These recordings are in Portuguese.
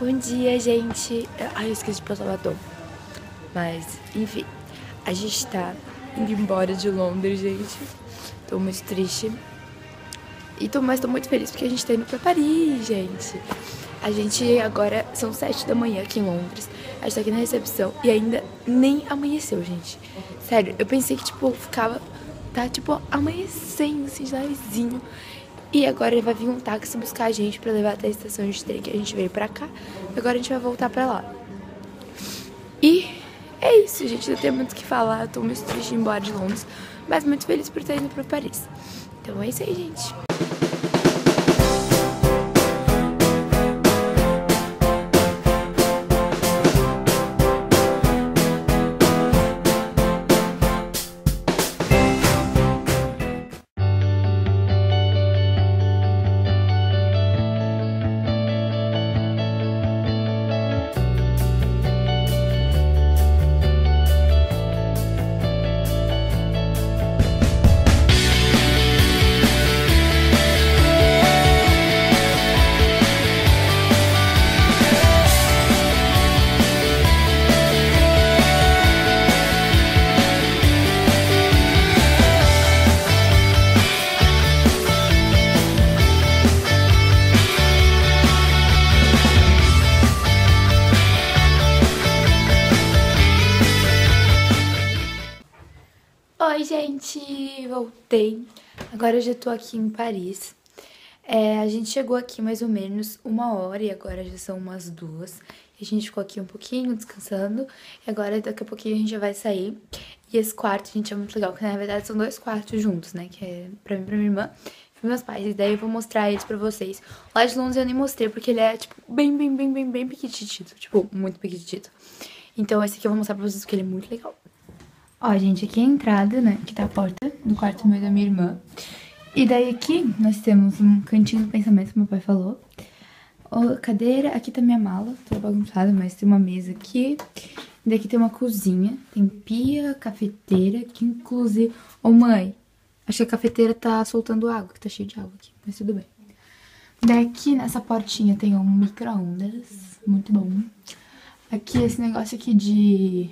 Bom dia, gente. Ai, eu esqueci de passar batom. Mas, enfim, a gente tá indo embora de Londres, gente. Tô muito triste. E tô, mas tô muito feliz porque a gente tá indo pra Paris, gente. A gente agora são sete da manhã aqui em Londres. A gente tá aqui na recepção e ainda nem amanheceu, gente. Sério, eu pensei que, tipo, ficava. Tá, tipo, amanhecendo, assim, levezinho. E agora vai vir um táxi buscar a gente pra levar até a estação de trem que a gente veio pra cá. Agora a gente vai voltar pra lá. E é isso, gente. Não tem muito o que falar. Eu tô muito triste de ir embora de Londres. Mas muito feliz por ter ido pra Paris. Então é isso aí, gente. Voltei. Agora eu já tô aqui em Paris. É, a gente chegou aqui mais ou menos uma hora e agora já são umas duas. A gente ficou aqui um pouquinho descansando. E agora daqui a pouquinho a gente já vai sair. E esse quarto, gente, é muito legal, porque na verdade são dois quartos juntos, né? Que é pra mim e pra minha irmã e meus pais. E daí eu vou mostrar eles pra vocês. Lá de Londres eu nem mostrei, porque ele é, tipo, bem, bem, bem, bem, bem pequitito. Tipo, muito pequitito. Então esse aqui eu vou mostrar pra vocês porque ele é muito legal. Ó, gente, aqui é a entrada, né? Aqui tá a porta do quarto meu da minha irmã. E daí aqui nós temos um cantinho do pensamento que meu pai falou. Cadeira, aqui tá minha mala, toda bagunçada, mas tem uma mesa aqui. Daqui tem uma cozinha, tem pia, cafeteira, que inclusive... Ô mãe, acho que a cafeteira tá soltando água, que tá cheio de água aqui, mas tudo bem. Daqui nessa portinha tem um micro-ondas, muito bom. Aqui esse negócio aqui de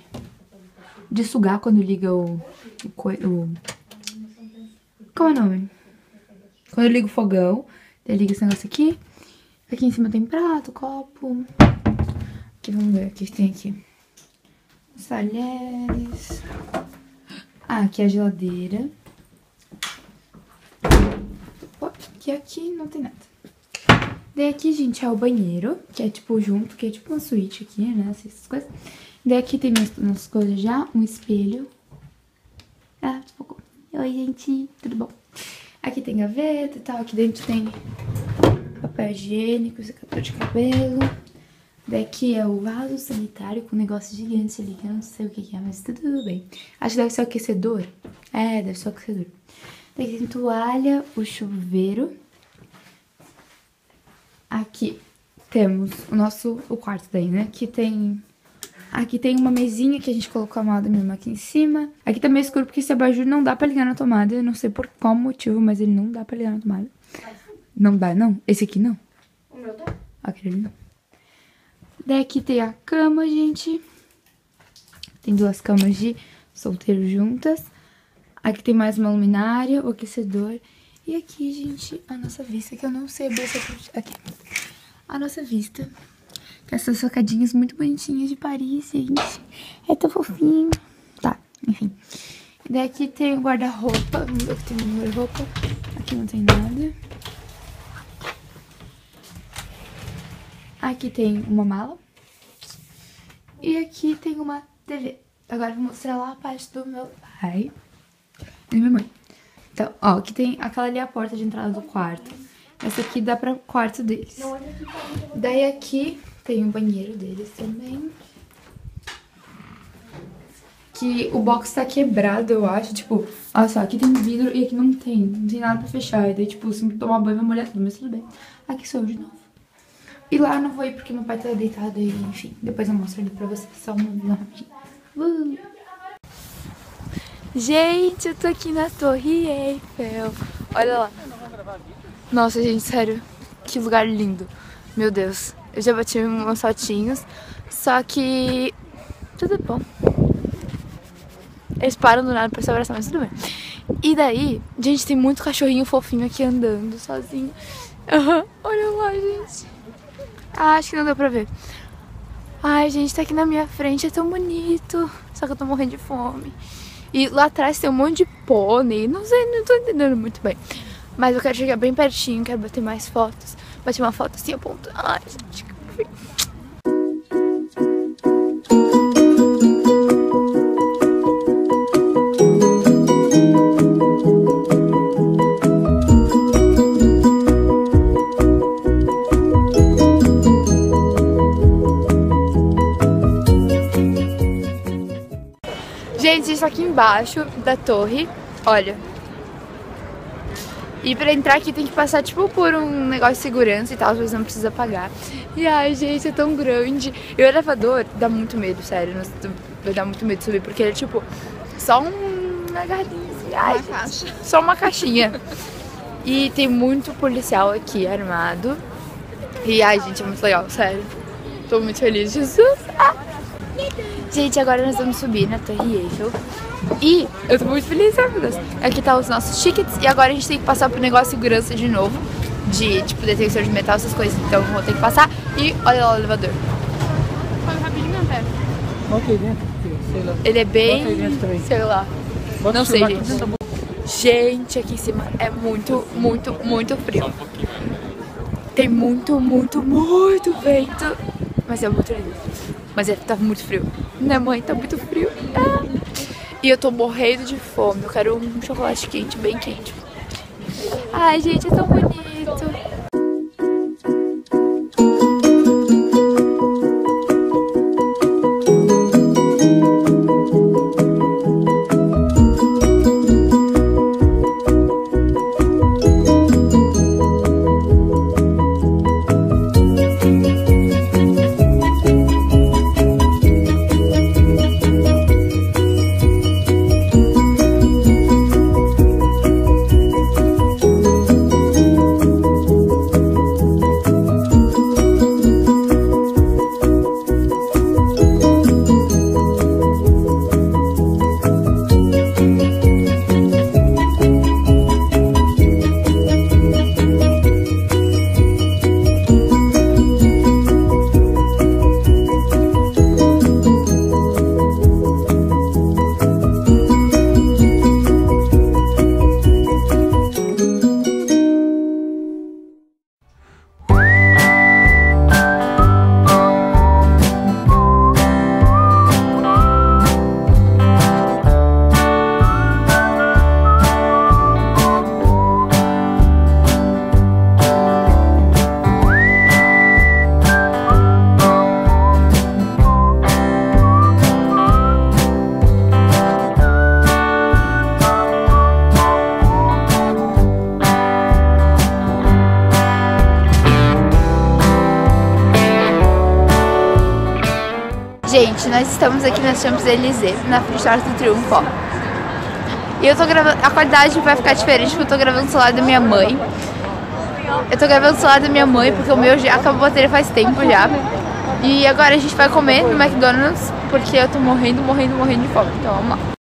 de sugar quando liga o, o, o como é o nome? Quando eu ligo o fogão, eu ligo esse negócio aqui. Aqui em cima tem prato, copo. Aqui, vamos ver o que tem aqui. Os talheres. Ah, aqui é a geladeira. Aqui, aqui não tem nada. Daí aqui, gente, é o banheiro, que é tipo junto, que é tipo uma suíte aqui, né, essas coisas. Daí aqui tem minhas, coisas já, um espelho. Ah, focou. Oi, gente, tudo bom? Aqui tem gaveta e tal, aqui dentro tem papel higiênico, secador de cabelo. Daqui é o vaso sanitário com um negócio gigante ali, que eu não sei o que é, mas tudo bem. Acho que deve ser aquecedor. É, deve ser aquecedor. Daqui tem toalha, o chuveiro. Aqui temos o nosso o quarto daí, né? Que tem Aqui tem uma mesinha que a gente colocou a mala da minha irmã aqui em cima. Aqui tá meio escuro porque esse abajur não dá pra ligar na tomada. Eu não sei por qual motivo, mas ele não dá pra ligar na tomada. Não dá, não? Esse aqui não? O meu tá? Aquele não. Daí aqui tem a cama, gente. Tem duas camas de solteiro juntas. Aqui tem mais uma luminária, o aquecedor. E aqui, gente, a nossa vista, que eu não sei abrir essa... Aqui. A nossa vista essas socadinhas muito bonitinhas de Paris, gente. É tão fofinho. Tá, enfim. E daqui tem o guarda-roupa. Vamos ver o que tem no guarda-roupa. Aqui não tem nada. Aqui tem uma mala. E aqui tem uma TV. Agora vou mostrar lá a parte do meu pai e minha mãe. Então, ó, aqui tem aquela ali é a porta de entrada do quarto. Essa aqui dá pra quarto deles. Daí aqui tem o banheiro deles também. Que o box tá quebrado, eu acho. Tipo, olha só, aqui tem vidro e aqui não tem. Não tem nada pra fechar. E daí, tipo, se tomar banho vai molhar tudo, mas tudo bem. Aqui sou eu de novo. E lá eu não vou ir porque meu pai tá deitado e, enfim. Depois eu mostro ele pra vocês. Só visão rapidinho. Uh. Gente, eu tô aqui na Torre Eiffel. Olha lá. Nossa, gente, sério. Que lugar lindo. Meu Deus. Eu já bati umas fotinhos. Só que. Tudo bom. Eles param do nada pra se abraçar, mas tudo bem. E daí, gente, tem muito cachorrinho fofinho aqui andando sozinho. Uhum. Olha lá, gente. Ah, acho que não deu pra ver. Ai, gente, tá aqui na minha frente, é tão bonito. Só que eu tô morrendo de fome. E lá atrás tem um monte de pônei. Não sei, não tô entendendo muito bem. Mas eu quero chegar bem pertinho, quero bater mais fotos. Bater uma foto assim a ponto. Ai, gente, que Gente, isso aqui embaixo da torre, olha. E pra entrar aqui tem que passar, tipo, por um negócio de segurança e tal, você não precisa pagar. E ai, gente, é tão grande. E o elevador dá muito medo, sério. Vai dar muito medo subir, porque ele é, tipo, só um agarradinho assim. Ai, uma caixa. Só uma caixinha. E tem muito policial aqui armado. E ai, gente, é muito legal, sério. Tô muito feliz, Jesus. Ah. Gente, agora nós vamos subir na Torre Eiffel. E eu tô muito feliz, sabe, Deus? Aqui tá os nossos tickets e agora a gente tem que passar pro negócio de segurança de novo. De, tipo, detector de metal, essas coisas. Então vou ter que passar. E olha lá o elevador. Foi rapidinho até. Aí dentro, sei lá. Ele é bem... Sei lá. Bota Não sei, gente. Gente, aqui em cima é muito, muito, muito frio. Tem muito, muito, muito vento. Mas é muito lindo. Mas é, tá muito frio. Minha mãe tá muito frio. Ah. E eu tô morrendo de fome. Eu quero um chocolate quente, bem quente. Ai, gente, é tão bonito. Gente, nós estamos aqui na Champs-Élysées, na frente do Triunfo. E eu tô gravando, a qualidade vai ficar diferente porque eu tô gravando o celular da minha mãe. Eu tô gravando o celular da minha mãe porque o meu já acabou a bateria faz tempo já. E agora a gente vai comer no McDonald's porque eu tô morrendo, morrendo, morrendo de fome. Então vamos lá.